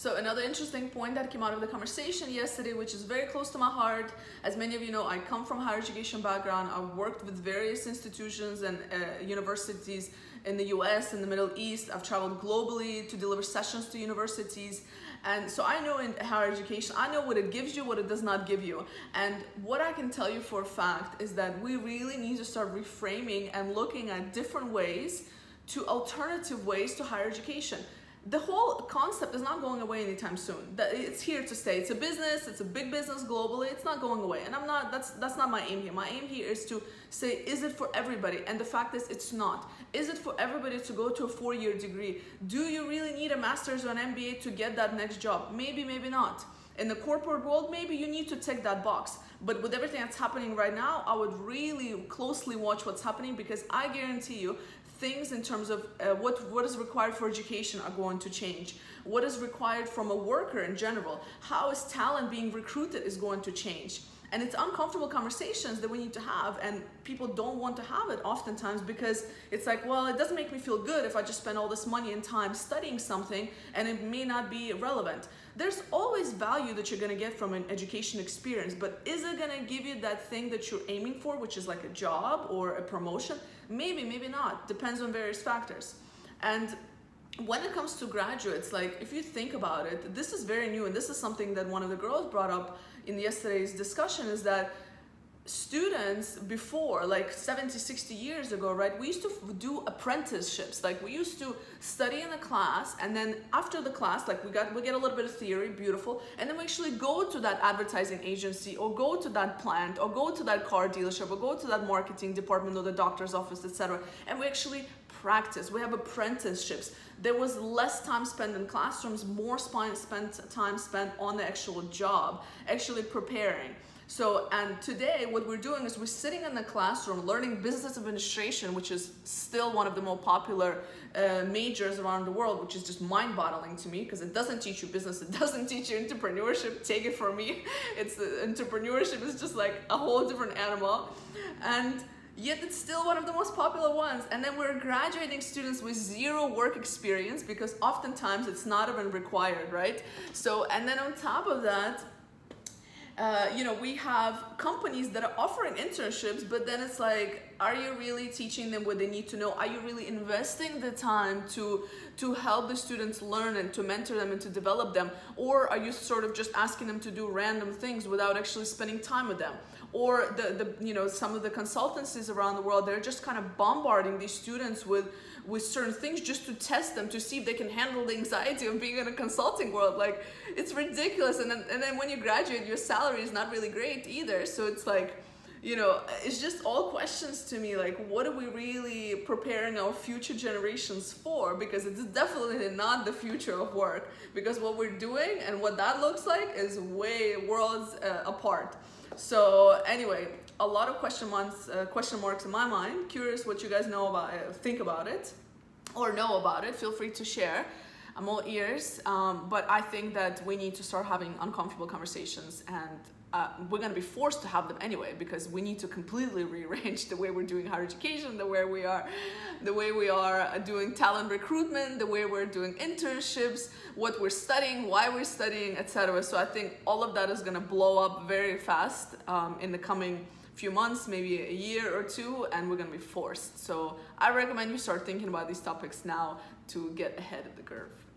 So another interesting point that came out of the conversation yesterday, which is very close to my heart, as many of you know, I come from higher education background. I've worked with various institutions and uh, universities in the US, in the Middle East. I've traveled globally to deliver sessions to universities. And so I know in higher education, I know what it gives you, what it does not give you. And what I can tell you for a fact is that we really need to start reframing and looking at different ways to alternative ways to higher education the whole concept is not going away anytime soon. It's here to stay. It's a business. It's a big business globally. It's not going away. And I'm not. That's that's not my aim here. My aim here is to say, is it for everybody? And the fact is, it's not. Is it for everybody to go to a four-year degree? Do you really need a master's or an MBA to get that next job? Maybe, maybe not. In the corporate world, maybe you need to tick that box. But with everything that's happening right now, I would really closely watch what's happening because I guarantee you things in terms of uh, what, what is required for education are going to change. What is required from a worker in general. How is talent being recruited is going to change. And it's uncomfortable conversations that we need to have and people don't want to have it oftentimes because it's like, well, it doesn't make me feel good if I just spend all this money and time studying something and it may not be relevant. There's always value that you're gonna get from an education experience, but is it gonna give you that thing that you're aiming for, which is like a job or a promotion? Maybe, maybe not, depends on various factors. And when it comes to graduates, like if you think about it, this is very new and this is something that one of the girls brought up in yesterday's discussion is that students before like 70 60 years ago right we used to do apprenticeships. Like we used to study in a class and then after the class like we got we get a little bit of theory beautiful and then we actually go to that advertising agency or go to that plant or go to that car dealership or go to that marketing department or the doctor's office etc and we actually practice. We have apprenticeships. There was less time spent in classrooms more spent time spent on the actual job actually preparing. So, and today what we're doing is we're sitting in the classroom learning business administration, which is still one of the more popular uh, majors around the world, which is just mind-boggling to me because it doesn't teach you business, it doesn't teach you entrepreneurship. Take it from me, it's uh, entrepreneurship is just like a whole different animal, and yet it's still one of the most popular ones. And then we're graduating students with zero work experience because oftentimes it's not even required, right? So, and then on top of that, uh, you know, we have companies that are offering internships, but then it's like, are you really teaching them what they need to know? Are you really investing the time to to help the students learn and to mentor them and to develop them? Or are you sort of just asking them to do random things without actually spending time with them? Or the, the you know, some of the consultancies around the world, they're just kind of bombarding these students with with certain things just to test them to see if they can handle the anxiety of being in a consulting world like it's ridiculous and then, and then when you graduate your salary is not really great either so it's like you know it's just all questions to me like what are we really preparing our future generations for because it's definitely not the future of work because what we're doing and what that looks like is way worlds uh, apart so anyway a lot of question marks, uh, question marks in my mind. Curious what you guys know about it, think about it, or know about it. Feel free to share. I'm all ears. Um, but I think that we need to start having uncomfortable conversations and uh, we're going to be forced to have them anyway because we need to completely rearrange the way we're doing higher education, the way we are, the way we are doing talent recruitment, the way we're doing internships, what we're studying, why we're studying, etc. So I think all of that is going to blow up very fast um, in the coming few months, maybe a year or two, and we're gonna be forced. So I recommend you start thinking about these topics now to get ahead of the curve.